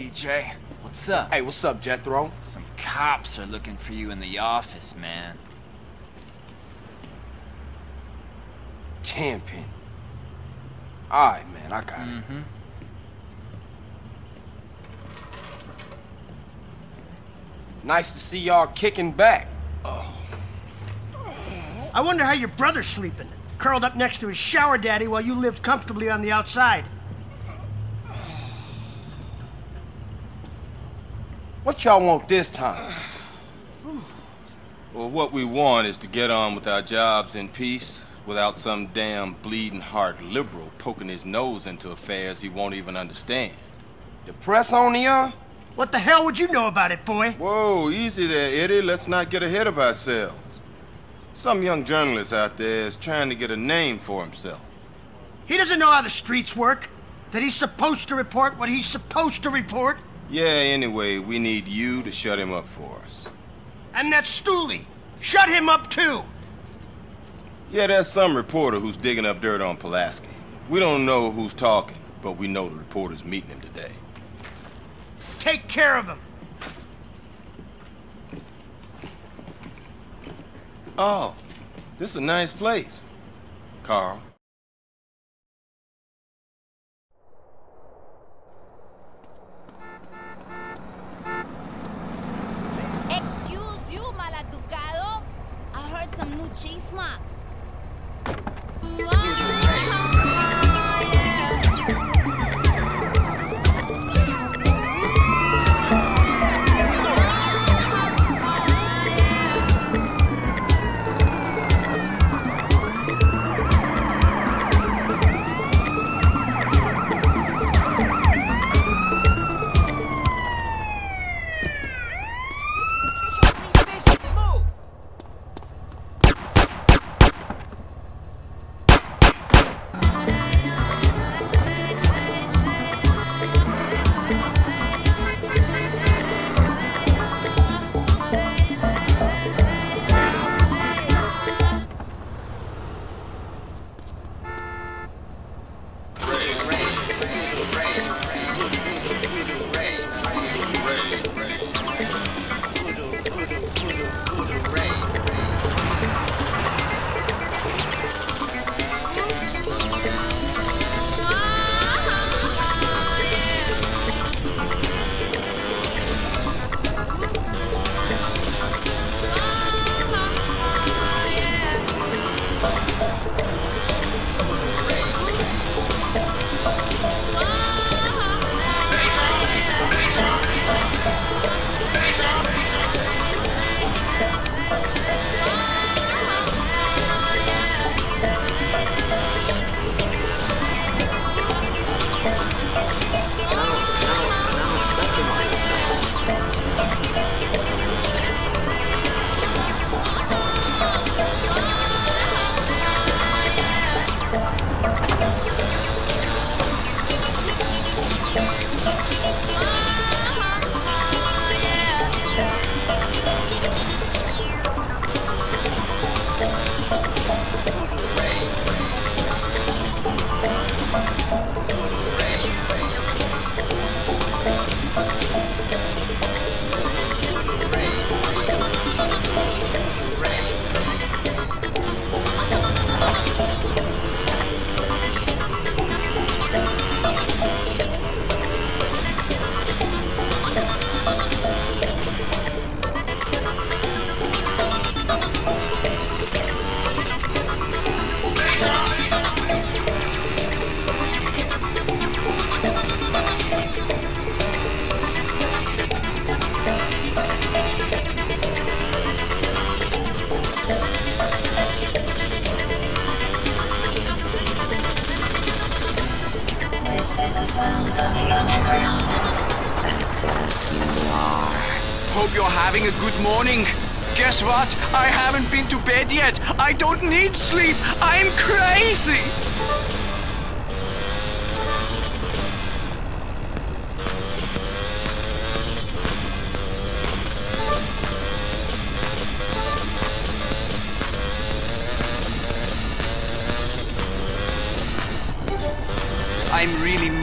CJ. What's up? Hey, what's up, Jethro? Some cops are looking for you in the office, man. Tenpenny. Alright, man, I got it. Mm-hmm. Nice to see y'all kicking back. Oh. I wonder how your brother's sleeping. Curled up next to his shower daddy while you lived comfortably on the outside. What y'all want this time? Well, what we want is to get on with our jobs in peace without some damn bleeding heart liberal poking his nose into affairs he won't even understand. The press on y'all? What the hell would you know about it, boy? Whoa, easy there, Eddie. Let's not get ahead of ourselves. Some young journalist out there is trying to get a name for himself. He doesn't know how the streets work. That he's supposed to report what he's supposed to report. Yeah, anyway, we need you to shut him up for us. And that Stooley. Shut him up too. Yeah, there's some reporter who's digging up dirt on Pulaski. We don't know who's talking, but we know the reporter's meeting him today. Take care of him. Oh, this is a nice place. Carl.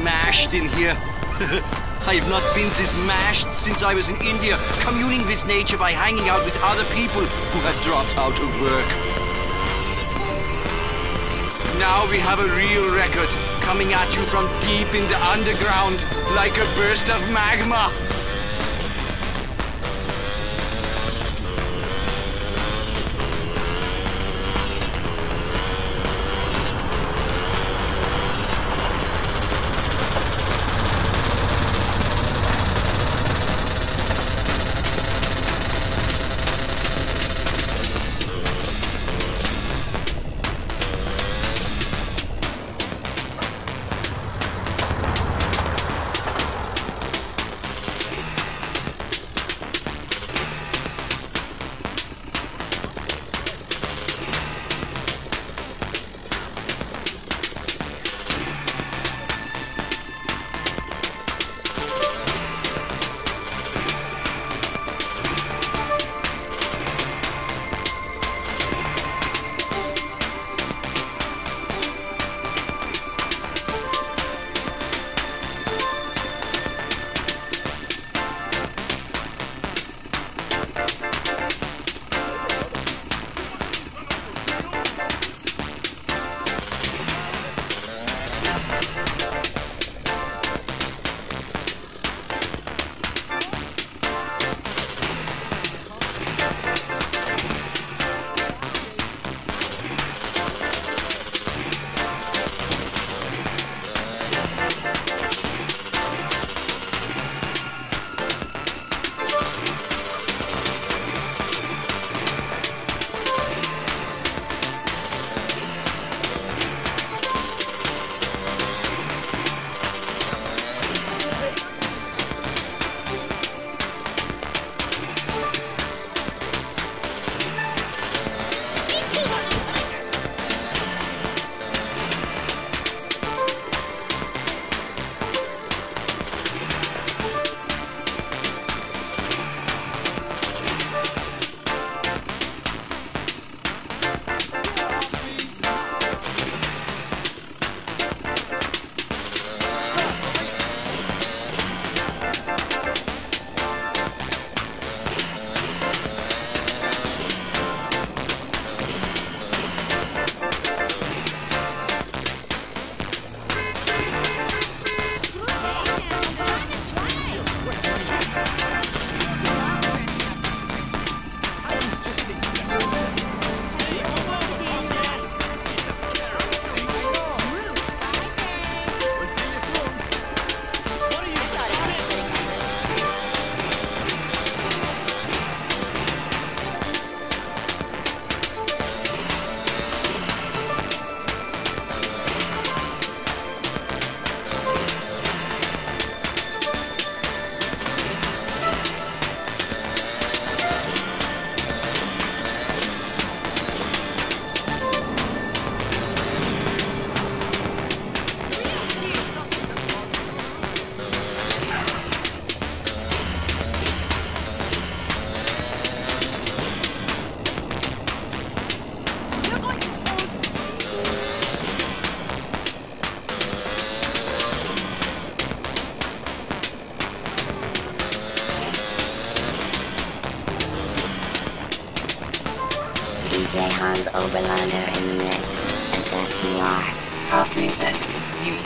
Mashed in here. I have not been this mashed since I was in India, communing with nature by hanging out with other people who had dropped out of work. Now we have a real record coming at you from deep in the underground like a burst of magma.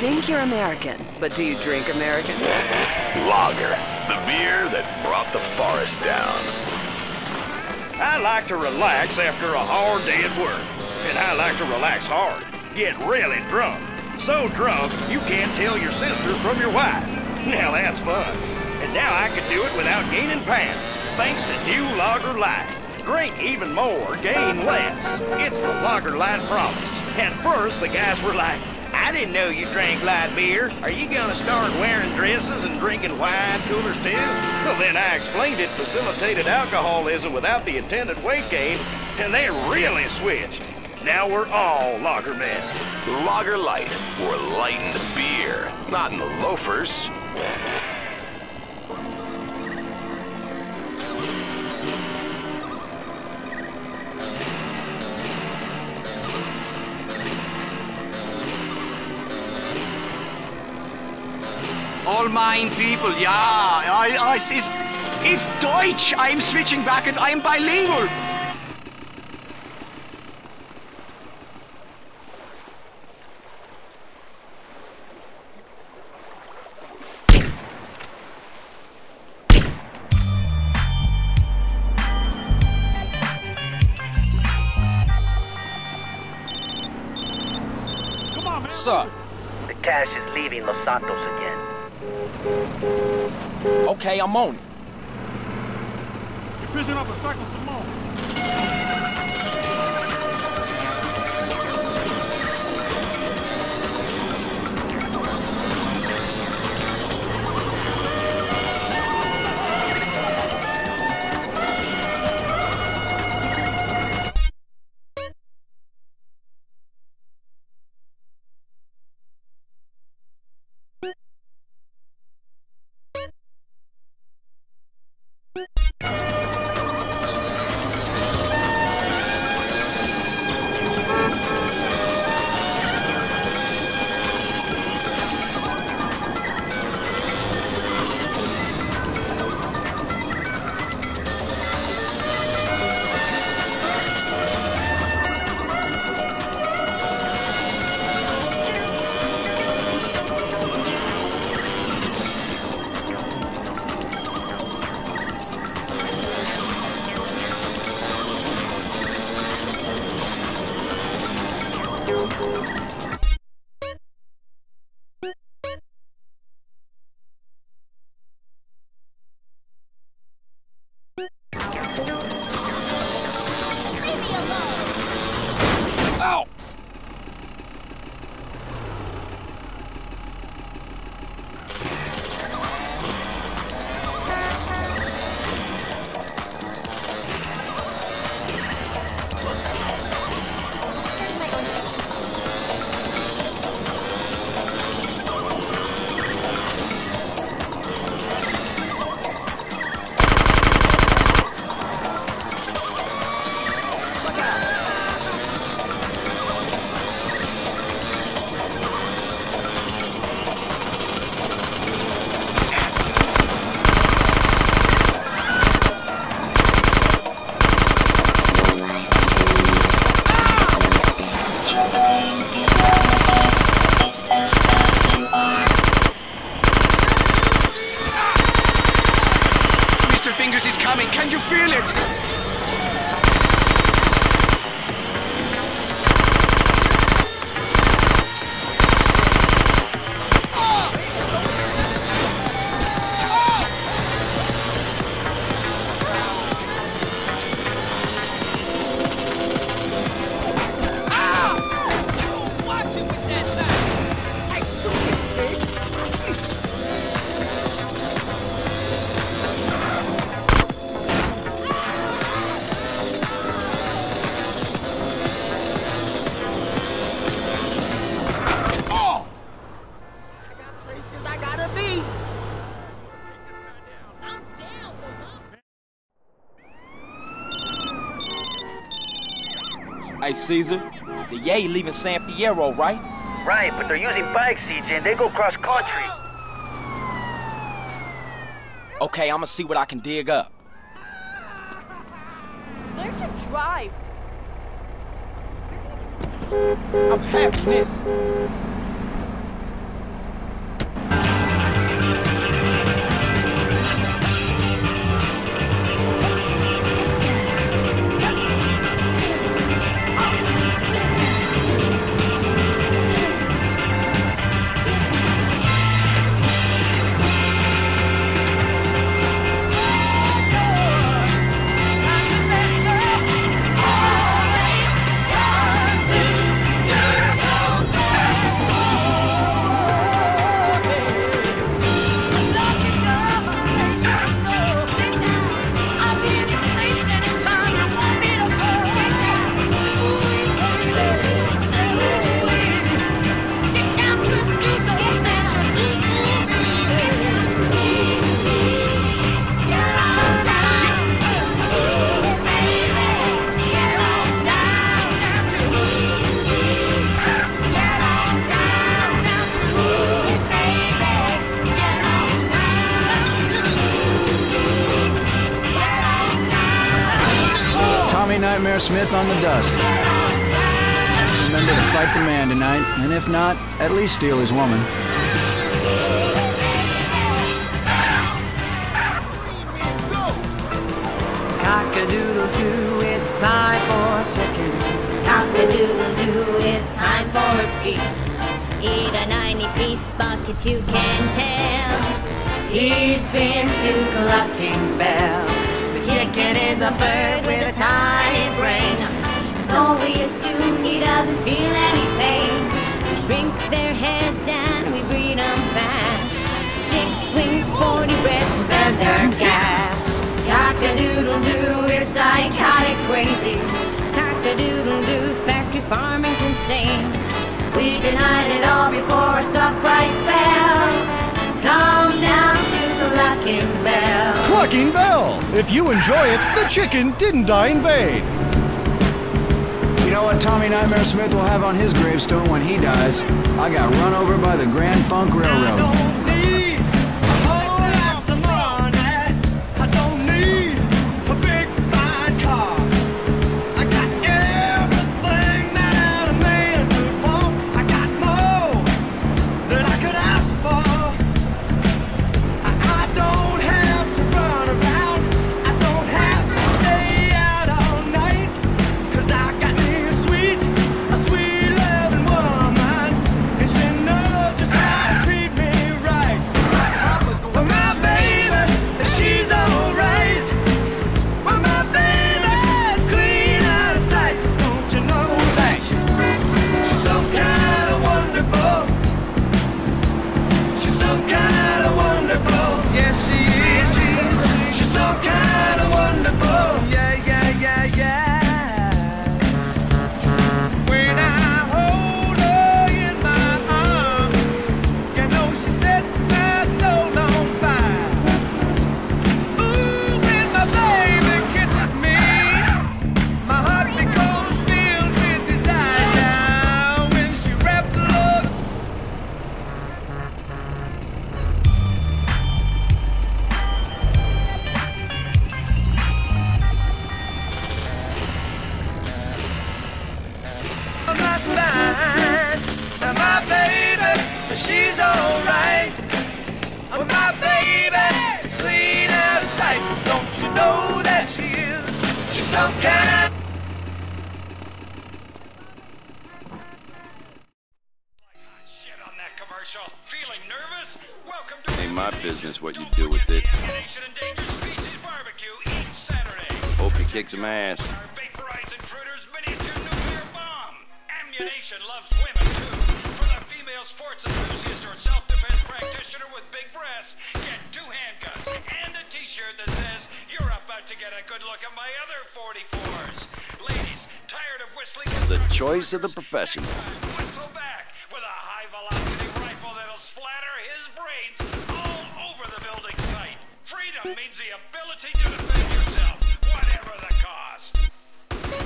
Think you're American, but do you drink American? Logger, the beer that brought the forest down. I like to relax after a hard day at work. And I like to relax hard. Get really drunk. So drunk, you can't tell your sister from your wife. Now that's fun. And now I can do it without gaining pounds, thanks to new Logger Light. Drink even more, gain less. It's the Logger Light promise. At first, the guys were like, I didn't know you drank light beer. Are you gonna start wearing dresses and drinking wine coolers too? Well, then I explained it facilitated alcoholism without the intended weight gain, and they really switched. Now we're all logger men. Logger Light, or lightened beer. Not in the loafers. All mine people, yeah. I, I, it's, it's Deutsch. I'm switching back and I'm bilingual. What's up? The cash is leaving Los Santos again. Hey, Caesar. The Yay leaving San Fierro, right? Right, but they're using bikes, CJ, and they go cross country. Okay, I'ma see what I can dig up. Learn to drive. I'm having this. Smith on the dust. Remember to fight the man tonight, and if not, at least steal his woman. Cock-a-doodle-doo, it's time for chicken. Cock-a-doodle-doo, it's time for a feast. Eat a 90-piece bucket, you can tell. He's been to Clucking Bell. The chicken is a bird with a tiny brain. So we assume he doesn't feel any pain. We shrink their heads and we breed them fast. Six wings, 40 breasts, then they're gassed. Cock-a-doodle-doo, we're psychotic crazies. Cock-a-doodle-doo, factory farming's insane. We denied it all before a stock price fell. Come down to Clucking Bell. Clucking Bell! If you enjoy it, the chicken didn't die in vain. You know what Tommy Nightmare Smith will have on his gravestone when he dies? I got run over by the Grand Funk Railroad. Whistle back with a high-velocity rifle that'll splatter his brains all over the building site. Freedom means the ability to defend yourself, whatever the cost.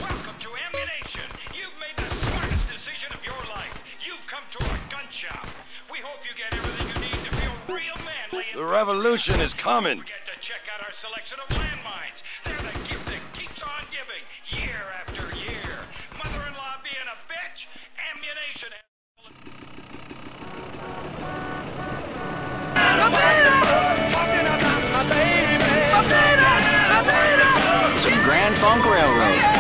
Welcome to Ammu-Nation. You've made the smartest decision of your life. You've come to a gun shop. We hope you get everything you need to feel real manly. The revolution is coming. Forget to check out our selection of landmines. Grand Funk Railroad.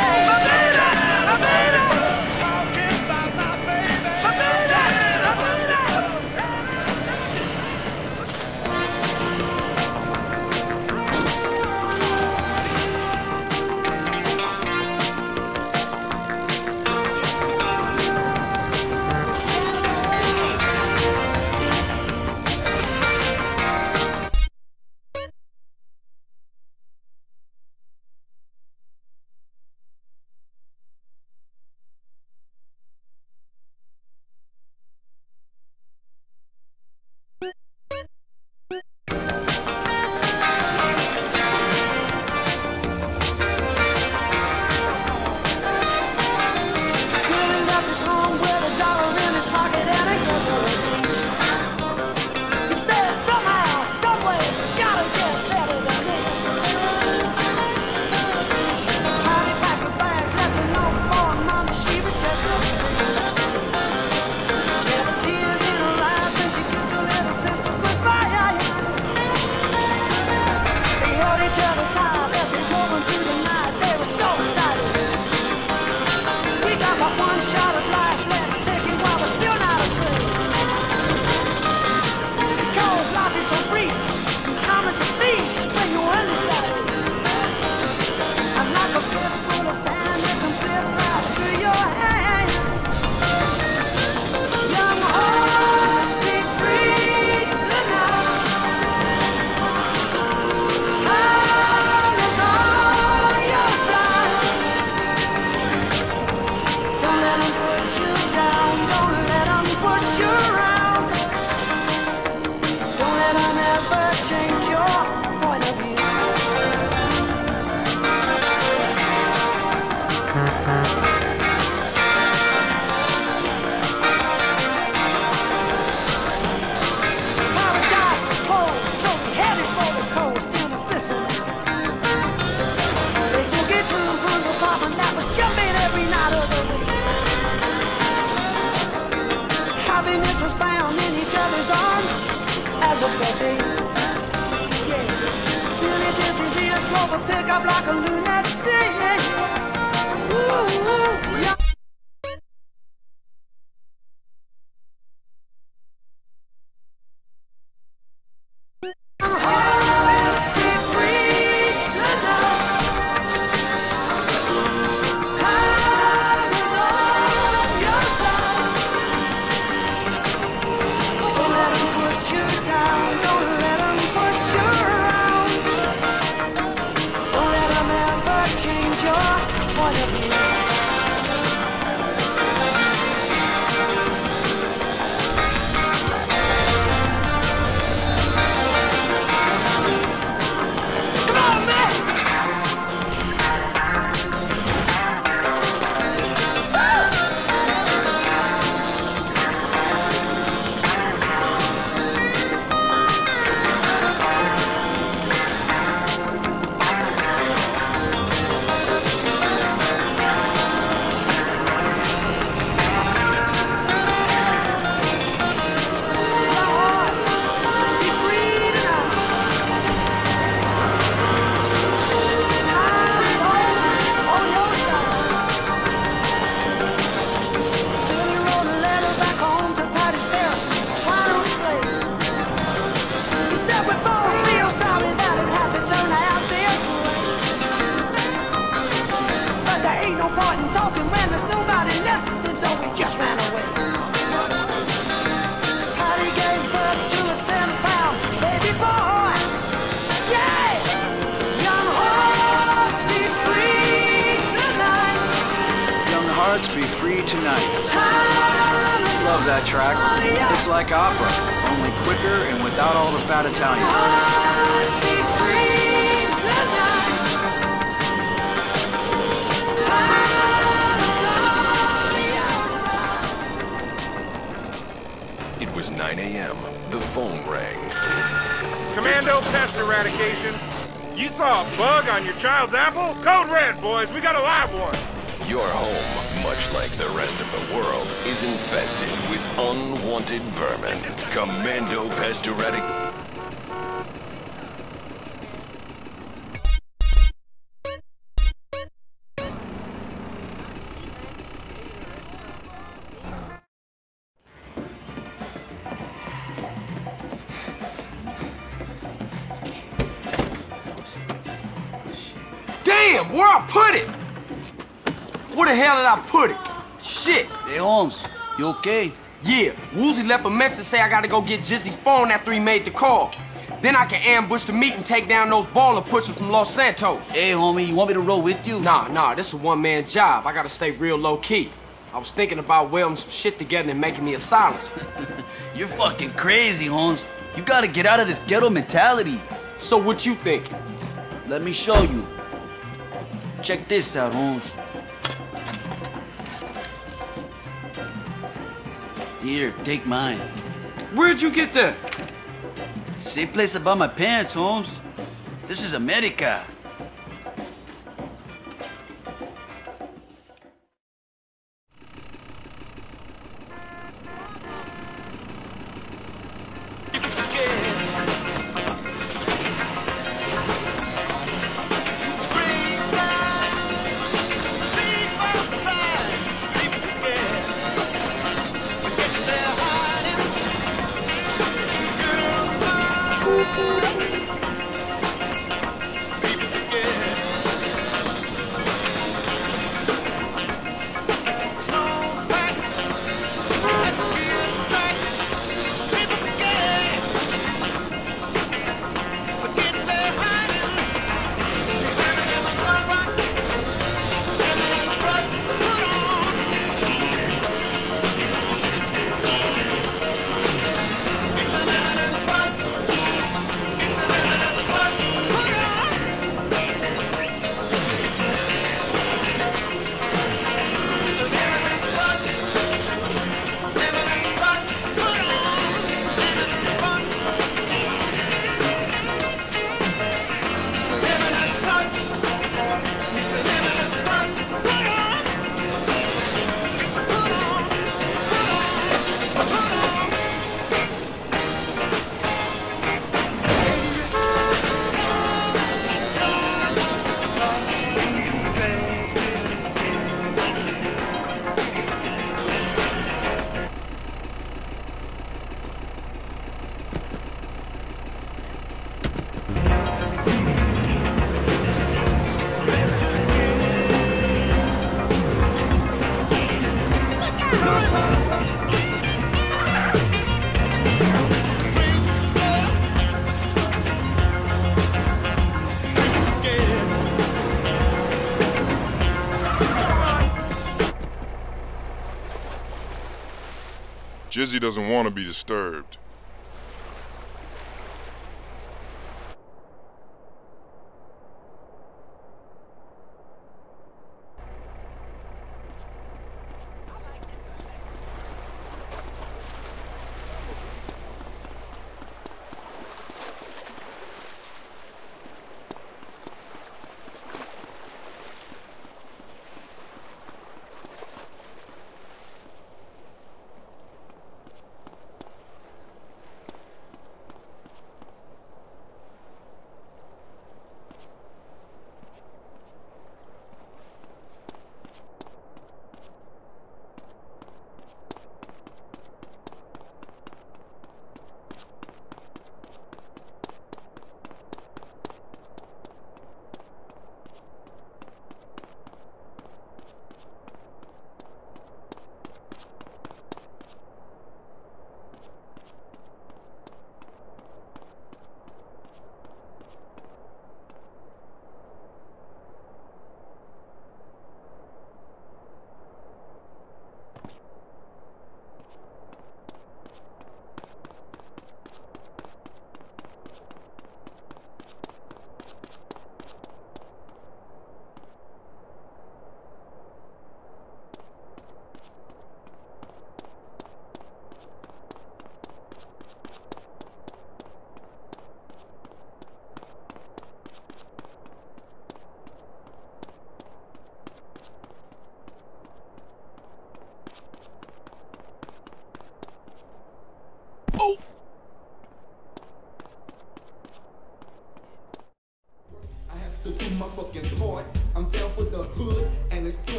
Let 'em ever change as expected. Yeah, Billy Dizzy's ears drove a pickup like a lunatic. Without all the fat Italian. hearts be free tonight. Time is on your side. It was 9 a.m. The phone rang. Commando pest eradication. You saw a bug on your child's apple? Code red, boys. We got a live one. Your home, much like the rest of the world, is infested with unwanted vermin. Commando Pest I put it? Shit. Hey, Holmes, you okay? Yeah, Woozie left a message say I gotta go get Jizzy phone after he made the call. Then I can ambush the meet and take down those Ballas pushers from Los Santos. Hey, homie, you want me to roll with you? Nah, nah, this a one-man job. I gotta stay real low-key. I was thinking about welding some shit together and making me a silencer. You're fucking crazy, Holmes. You gotta get out of this ghetto mentality. So what you thinking? Let me show you. Check this out, Holmes. Here, take mine. Where'd you get that? Same place I bought my pants, Holmes. This is America. Jizzy doesn't want to be disturbed.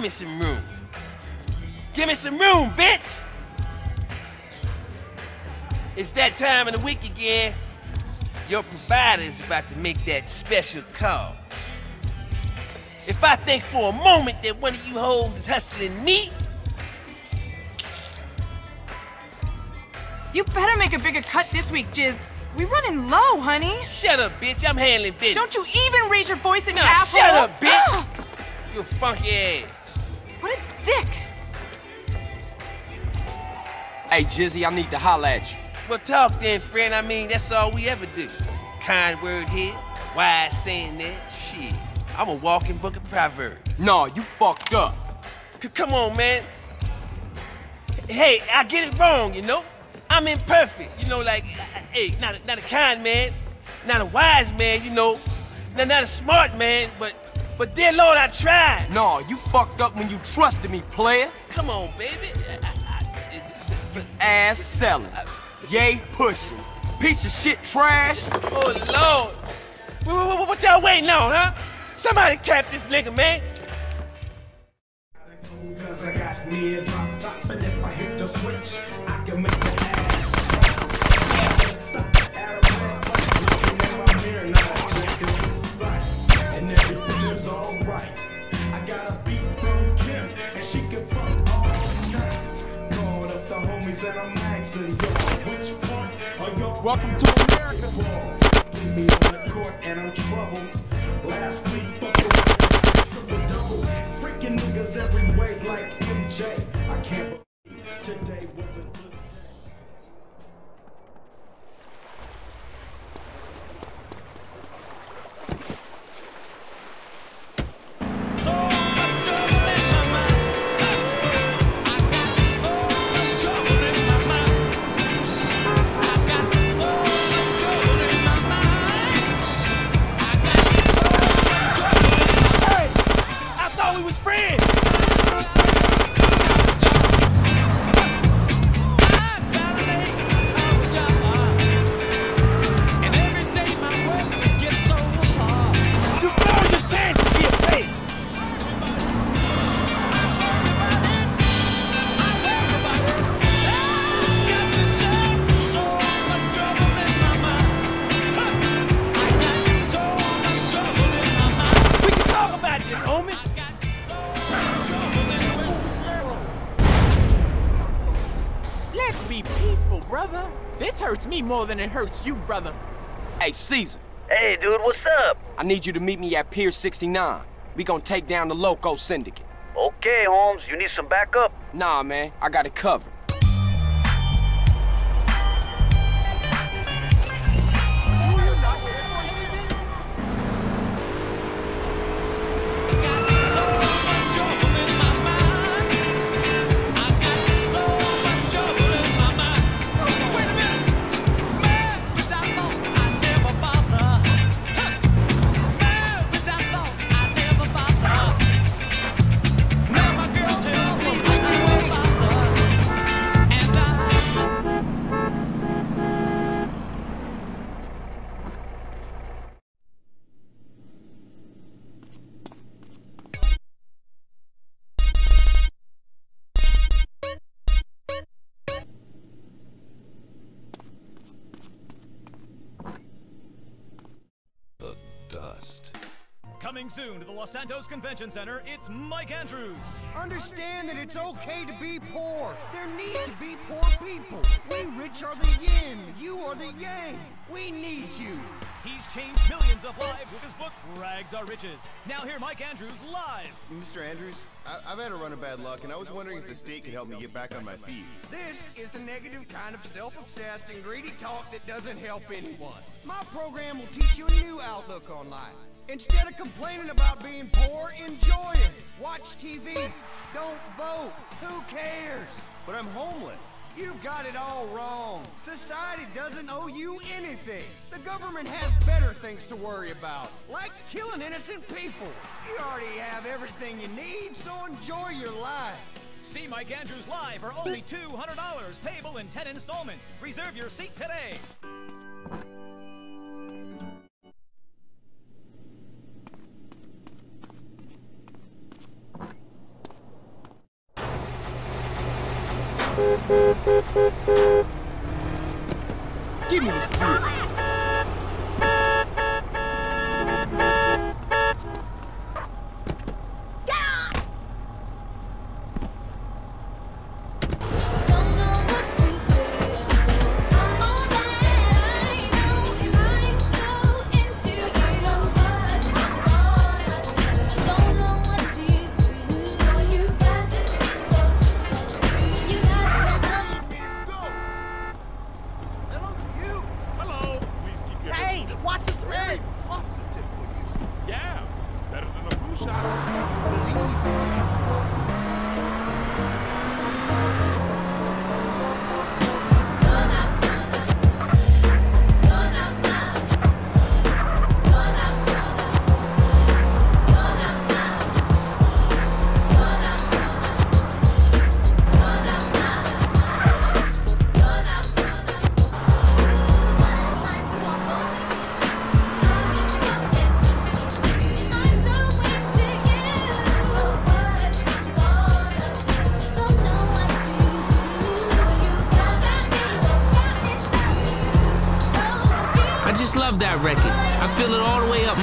Give me some room. Give me some room, bitch! It's that time of the week again. Your provider is about to make that special call. If I think for a moment that one of you hoes is hustling me, You better make a bigger cut this week, Jizz. We running low, honey. shut up, bitch. I'm handling business. Don't you even raise your voice at me, Nah, asshole. shut up, bitch. Ugh, You funky ass. What a dick. Hey, Jizzy, I need to holler at you. Well, talk then, friend. I mean, that's all we ever do. Kind word here, wise saying there. Shit, I'm a walking book of proverbs. No, you fucked up. C- come on, man. Hey, I get it wrong, you know? I'm imperfect, you know, like, hey, not a, not a kind man, not a wise man, you know, not, not a smart man, but, but dear Lord, I tried. No, you fucked up when you trusted me, player. Come on, baby. Ass selling, yay pushing, piece of shit trash. Oh Lord, what, what, what y'all waiting on, huh? Somebody cap this nigga, man. Cause I got me a drop top, and if I hit the switch, I can make Welcome to America. Me on the court and I'm. Last week, triple double. Freaking niggas every way like MJ. I can't believe today was a than it hurts you, brother. Hey, Cesar. Hey, dude, what's up? I need you to meet me at Pier 69. We gonna take down the Loco Syndicate. Okay, Holmes, you need some backup? Nah, man, I got it covered. Soon to the Los Santos Convention Center, it's Mike Andrews. Understand that it's okay to be poor. There need to be poor people. We rich are the yin, you are the yang. We need you. He's changed millions of lives with his book, Rags Are Riches. Now hear Mike Andrews live. Mr. Andrews, I- I've had a run of bad luck, and I was wondering if the state could help me get back on my feet. This is the negative kind of self-obsessed and greedy talk that doesn't help anyone. My program will teach you a new outlook on life. Instead of complaining about being poor, enjoy it. Watch TV. Don't vote. Who cares? But I'm homeless. You've got it all wrong. Society doesn't owe you anything. The government has better things to worry about, like killing innocent people. You already have everything you need, so enjoy your life. See Mike Andrews live for only $200, payable in 10 installments. Reserve your seat today. Give me this beer.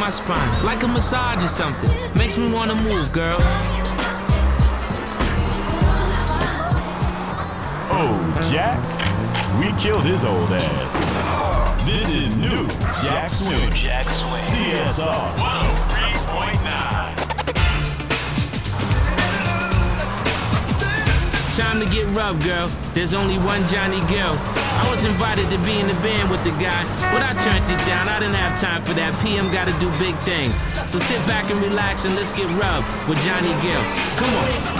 My spine, like a massage or something. Makes me want to move, girl. Oh, Jack? We killed his old ass. This is new Jack Swing. Jack Swing. CSR. 103.9. Time to get rough, girl. There's only one Johnny Gill. I was invited to be in the band with the guy, but I turned it down. I didn't have time for that. PM gotta do big things. So sit back and relax and let's get rough with Johnny Gill. Come on.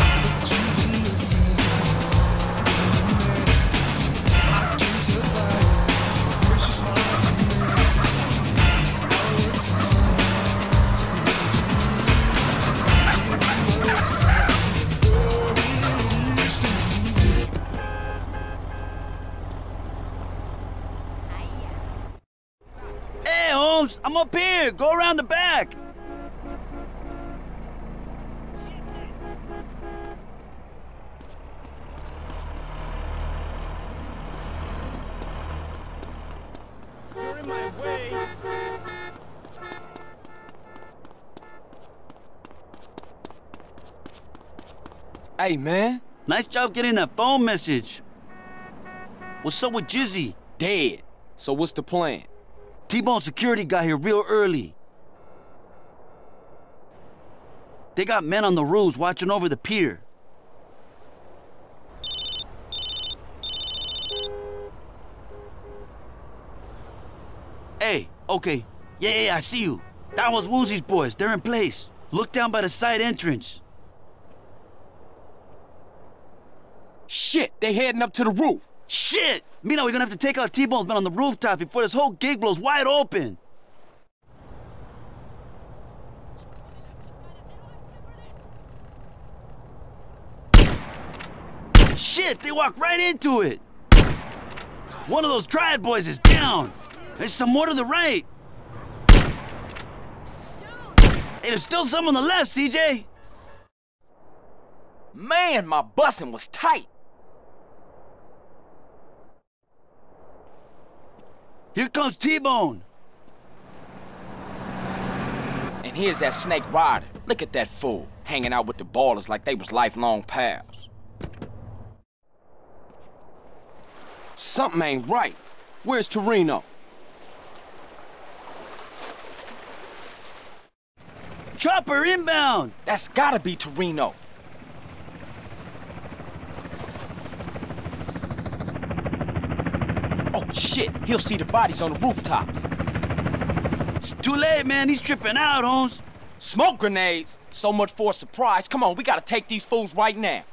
Hey, man. Nice job getting that phone message. What's up with Jizzy? Dead. So what's the plan? T-Bone security got here real early. They got men on the roofs watching over the pier. Hey, okay. Yeah, yeah, yeah, I see you. That was Woozie's boys. They're in place. Look down by the side entrance. Shit, they heading up to the roof. Shit! Mina, we're gonna have to take out T-Bone's men on the rooftop before this whole gig blows wide open. Shit, they walked right into it. One of those triad boys is down. There's some more to the right. Hey, there's still some on the left, CJ. Man, my busing was tight. Here comes T-Bone. And here's that snake Ryder. Look at that fool, hanging out with the Ballas like they was lifelong pals. Something ain't right. Where's Toreno? Chopper inbound! That's gotta be Toreno. Shit, he'll see the bodies on the rooftops. It's too late, man. He's tripping out, Holmes. Smoke grenades? So much for a surprise. Come on, we gotta take these fools right now.